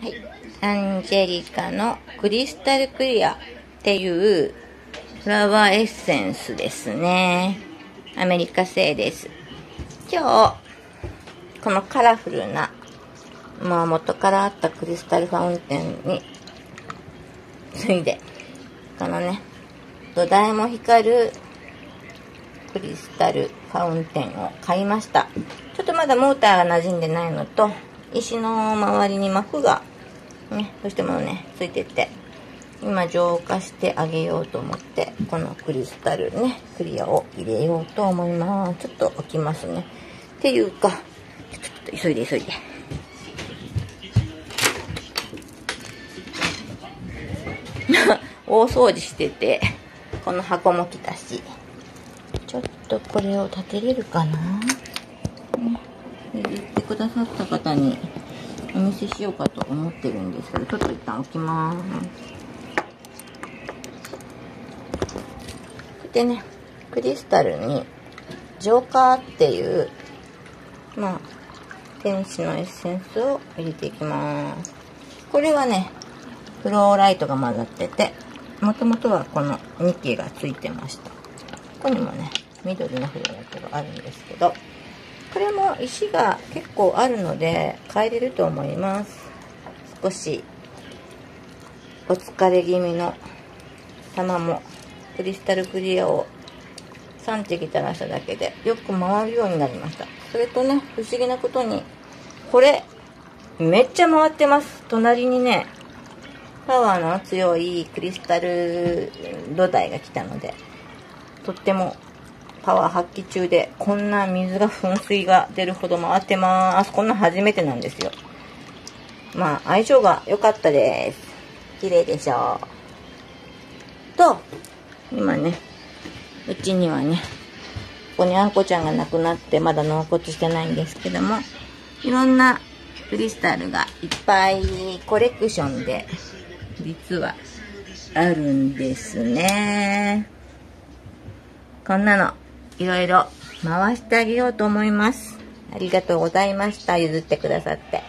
はい。アンジェリカのクリスタルクリアっていうフラワーエッセンスですね。アメリカ製です。今日、このカラフルな、まあ元からあったクリスタルファウンテンに、ついで、このね、土台も光るクリスタルファウンテンを買いました。ちょっとまだモーターが馴染んでないのと、石の周りに膜がね、どうしてもね、ついてって、今浄化してあげようと思って、このクリスタルね、クリアを入れようと思います。ちょっと置きますね。っていうか、ちょっと急いで急いで。大掃除してて、この箱も来たし、ちょっとこれを立てれるかな、ね、言ってくださった方にお見せしようかと思ってるんですけど、ちょっと一旦置きます。でね、クリスタルに、ジョーカーっていう、まあ、天使のエッセンスを入れていきます。これはね、フローライトが混ざってて、もともとはこの2機がついてました。ここにもね、緑のフローライトがあるんですけど、これも石が結構あるので変えれると思います。少しお疲れ気味の玉もクリスタルクリアを3滴垂らしただけでよく回るようになりました。それとね不思議なことにこれめっちゃ回ってます。隣にねパワーの強いクリスタル土台が来たのでとってもパワー発揮中で、こんな水が噴水が出るほど回ってます。こんな初めてなんですよ。まあ、相性が良かったです。綺麗でしょう。と、今ね、うちにはね、ここにあんこちゃんが亡くなってまだ納骨してないんですけども、いろんなクリスタルがいっぱいコレクションで、実はあるんですね。こんなのいろいろ回してあげようと思います。ありがとうございました。譲ってくださって。